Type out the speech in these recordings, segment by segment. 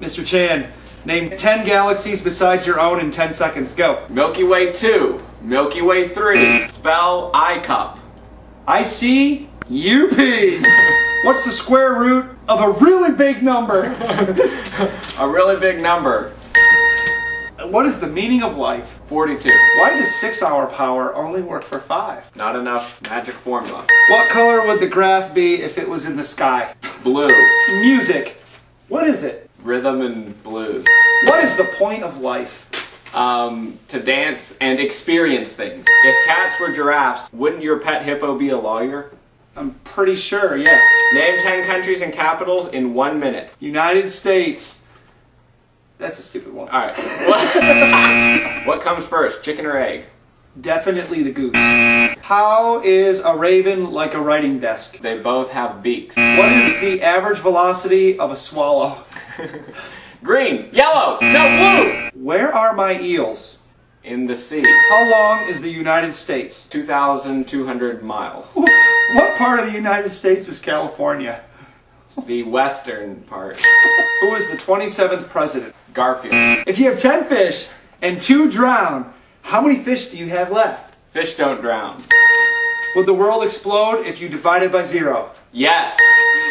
Mr. Chan, name 10 galaxies besides your own in 10 seconds. Go. Milky Way 2. Milky Way 3. Spell I cup. I see UP. What's the square root of a really big number? A really big number. what is the meaning of life? 42. Why does six hour power only work for five? Not enough magic formula. What color would the grass be if it was in the sky? Blue. Music. What is it? Rhythm and blues. What is the point of life? Um, to dance and experience things. If cats were giraffes, wouldn't your pet hippo be a lawyer? I'm pretty sure, yeah. Name 10 countries and capitals in one minute. United States. That's a stupid one. Alright. What? what comes first, chicken or egg? Definitely the goose. How is a raven like a writing desk? They both have beaks. What is the average velocity of a swallow? Green, yellow, no blue! Where are my eels? In the sea. How long is the United States? 2,200 miles. What part of the United States is California? The western part. Who is the 27th president? Garfield. If you have 10 fish and 2 drown, how many fish do you have left? Fish don't drown. Would the world explode if you divided by zero? Yes!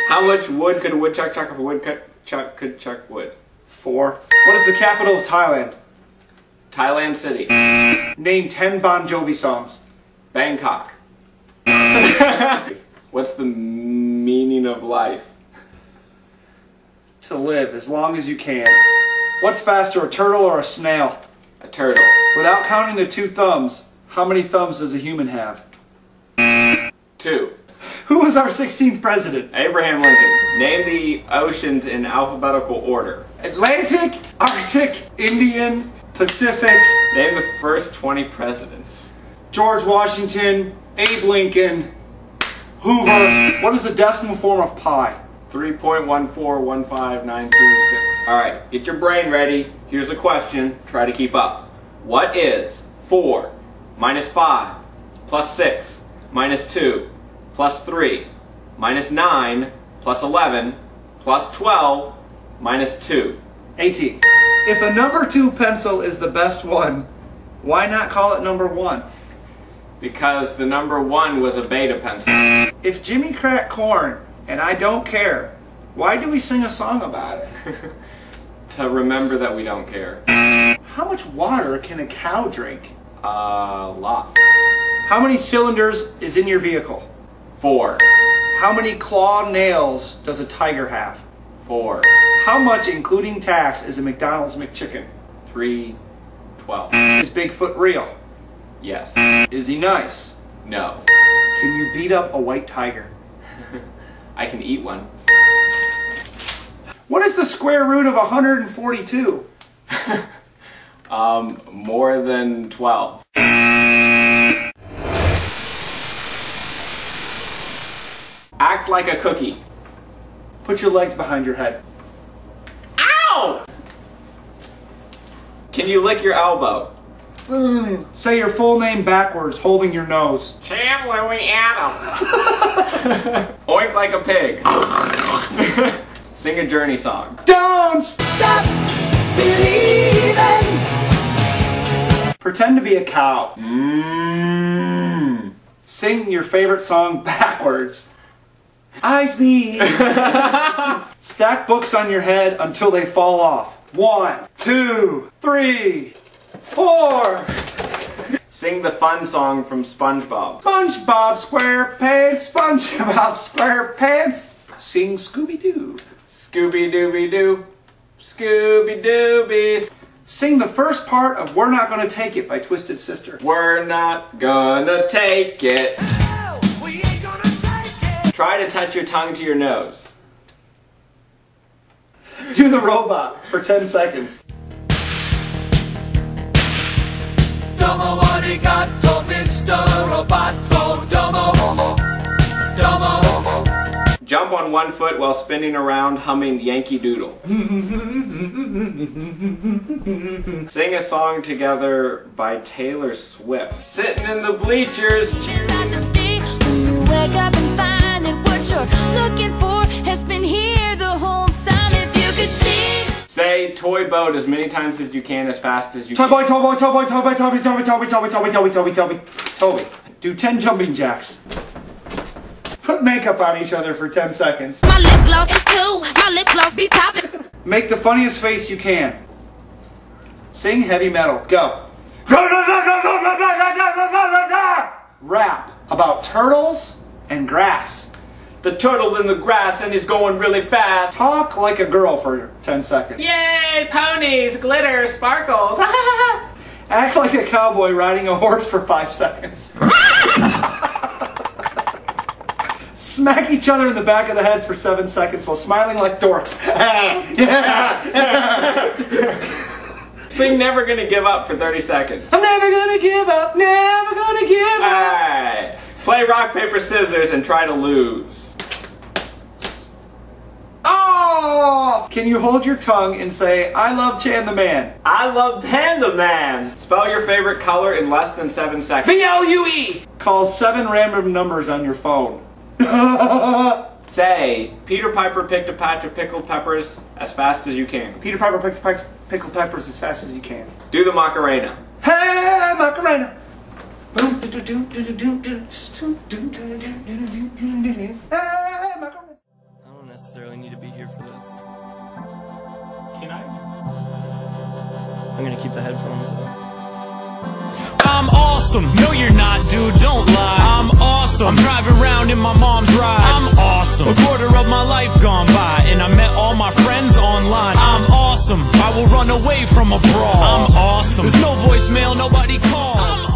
How much wood could a woodchuck chuck if a woodchuck could chuck wood? 4. What is the capital of Thailand? Thailand City. Name 10 Bon Jovi songs. Bangkok. What's the meaning of life? To live as long as you can. What's faster, a turtle or a snail? A turtle. Without counting the two thumbs, how many thumbs does a human have? Two. Who was our 16th president? Abraham Lincoln. Name the oceans in alphabetical order. Atlantic, Arctic, Indian, Pacific, Name the first 20 presidents. George Washington, Abe Lincoln, Hoover. What is the decimal form of pi? 3.1415926. Alright, get your brain ready. Here's a question. Try to keep up. What is 4 minus 5 plus 6 minus 2 plus 3 minus 9 plus 11 plus 12 minus 2? 18. If a number 2 pencil is the best one, why not call it number 1? Because the number 1 was a beta pencil. If Jimmy cracked corn and I don't care, why do we sing a song about it? to remember that we don't care. How much water can a cow drink? A lot. How many cylinders is in your vehicle? 4. How many claw nails does a tiger have? 4. How much, including tax, is a McDonald's McChicken? 3. 12. Is Bigfoot real? Yes. Is he nice? No. Can you beat up a white tiger? I can eat one. What is the square root of 142? Um, more than 12. Act like a cookie. Put your legs behind your head. Ow! Can you lick your elbow? Say your full name backwards, holding your nose. Cham Louie Adam. Oink like a pig. Sing a journey song. Don't stop believing. Pretend to be a cow. Mmm. Sing your favorite song backwards. Eyes these. Stack books on your head until they fall off. One, two, three, four. Sing the fun song from SpongeBob. SpongeBob SquarePants, SpongeBob SquarePants. Sing Scooby Doo. Scooby Dooby Doo. Scooby Dooby. Sing the first part of We're Not Gonna Take It by Twisted Sister. We're not gonna take it. Try to touch your tongue to your nose. Do the robot for 10 seconds. On one foot while spinning around humming Yankee Doodle. Sing a song together by Taylor Swift. Sitting in the bleachers. Wake up and find that what you're looking for has been here the whole time. If you could see Say toy boat as many times as you can, as fast as you Toy can. boy, toy boy, toy boy, toy boy, Toby, Toby, Toby, Toby, Toby, Toby, Toby, Toby, Toby. Do 10 jumping jacks. Put makeup on each other for 10 seconds. My lip gloss is cool. My lip gloss be poppin'. Make the funniest face you can. Sing heavy metal. Go. Rap about turtles and grass. The turtle's in the grass and he's going really fast. Talk like a girl for 10 seconds. Yay, ponies, glitter, sparkles. Act like a cowboy riding a horse for 5 seconds. Smack each other in the back of the head for 7 seconds while smiling like dorks. Sing Never Gonna Give Up for 30 seconds. I'm never gonna give up, never gonna give up. Alright. Play rock, paper, scissors and try to lose. Oh! Can you hold your tongue and say, I love Chan the Man? I love Panda Man. Spell your favorite color in less than seven seconds. B-L-U-E! Call seven random numbers on your phone. Say, Peter Piper picked a patch of pickled peppers as fast as you can. Peter Piper picks pick, pickle peppers as fast as you can. Do the Macarena. Hey, Macarena! Boom, do, do, do, do, do, do, do, do, do, do, do, do, do, do, do, do. Hey, Macarena! I don't necessarily need to be here for this. Can I? I'm gonna keep the headphones though. I'm awesome. No, you're not, dude. Don't lie. I'm I'm driving around in my mom's ride. I'm awesome. A quarter of my life gone by, and I met all my friends online. I'm awesome. I will run away from a brawl. I'm awesome. There's no voicemail, nobody calls.